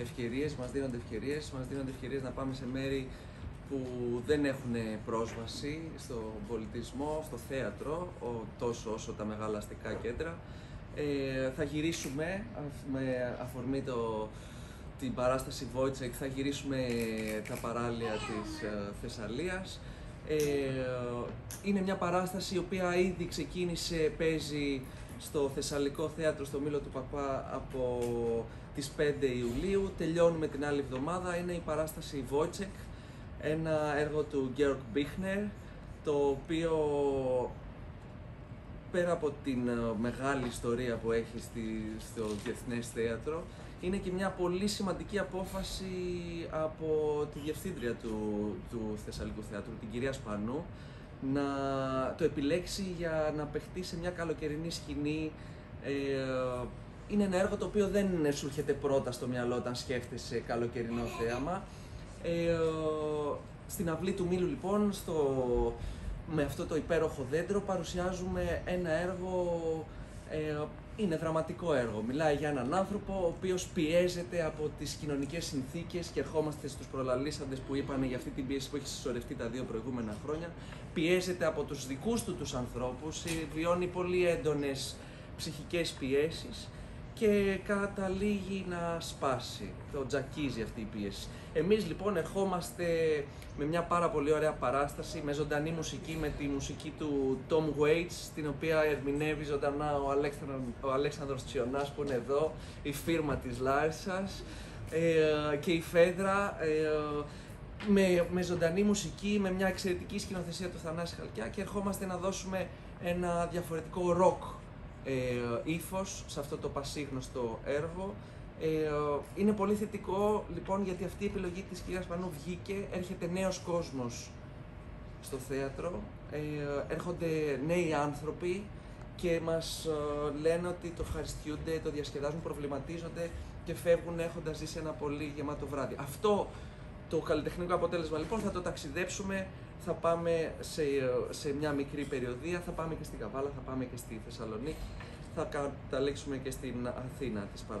ευκαιρίες, μας δίνονται ευκαιρίες, μας δίνονται ευκαιρίες να πάμε σε μέρη που δεν έχουν πρόσβαση στον πολιτισμό, στο θέατρο, τόσο όσο τα μεγάλα αστικά κέντρα. Ε, θα γυρίσουμε με αφορμή το, την παράσταση Wojciech, θα γυρίσουμε τα παράλια της ε, Θεσσαλίας. Ε, είναι μια παράσταση η οποία ήδη ξεκίνησε, παίζει στο Θεσσαλικό Θέατρο στο Μήλο του Παπά από τις 5 Ιουλίου. Τελειώνουμε την άλλη εβδομάδα, είναι η παράσταση Wojciech, ένα έργο του Georg Bichner, το οποίο πέρα από την ε, μεγάλη ιστορία που έχει στη, στο Διεθνές Θέατρο, είναι και μια πολύ σημαντική απόφαση από τη διευθύντρια του, του Θεσσαλικού Θεάτρου, την κυρία Σπανού, να το επιλέξει για να παιχτεί σε μια καλοκαιρινή σκηνή. Ε, είναι ένα έργο το οποίο δεν σου έρχεται πρώτα στο μυαλό όταν σκέφτεσαι καλοκαιρινό θέαμα. Ε, στην αυλή του Μήλου λοιπόν, στο, με αυτό το υπέροχο δέντρο παρουσιάζουμε ένα έργο, ε, είναι δραματικό έργο. Μιλάει για έναν άνθρωπο ο οποίος πιέζεται από τις κοινωνικές συνθήκες και ερχόμαστε στους προλαλήσαντες που είπαν για αυτή την πίεση που έχει συσσωρευτεί τα δύο προηγούμενα χρόνια. Πιέζεται από τους δικούς του τους ανθρώπους, ε, βιώνει πολύ έντονες ψυχικές πιέσεις και καταλήγει να σπάσει. Το τζακίζει αυτή η πίεση. Εμείς λοιπόν ερχόμαστε με μια πάρα πολύ ωραία παράσταση, με ζωντανή μουσική, με τη μουσική του Tom Waits, την οποία ερμηνεύει ζωντανά ο, Αλέξανδρος, ο Αλέξανδρος Τσιονάς που είναι εδώ, η φίρμα της Λάρισας ε, και η Φέδρα. Ε, με, με ζωντανή μουσική, με μια εξαιρετική σκηνοθεσία του Θανάση Χαλκιά και ερχόμαστε να δώσουμε ένα διαφορετικό ροκ ε, ύφος σε αυτό το πασίγνωστο έργο. Ε, είναι πολύ θετικό λοιπόν γιατί αυτή η επιλογή της κυρίας Πανού βγήκε, έρχεται νέος κόσμος στο θέατρο, ε, έρχονται νέοι άνθρωποι και μας ε, λένε ότι το ευχαριστιούνται, το διασκεδάζουν, προβληματίζονται και φεύγουν έχοντας ζήσει ένα πολύ γεμάτο βράδυ. Αυτό το καλλιτεχνικό αποτέλεσμα. Λοιπόν θα το ταξιδέψουμε, θα πάμε σε, σε μια μικρή περιοδία, θα πάμε και στην Καβάλα, θα πάμε και στη Θεσσαλονίκη, θα καταλήξουμε και στην Αθήνα της παρα...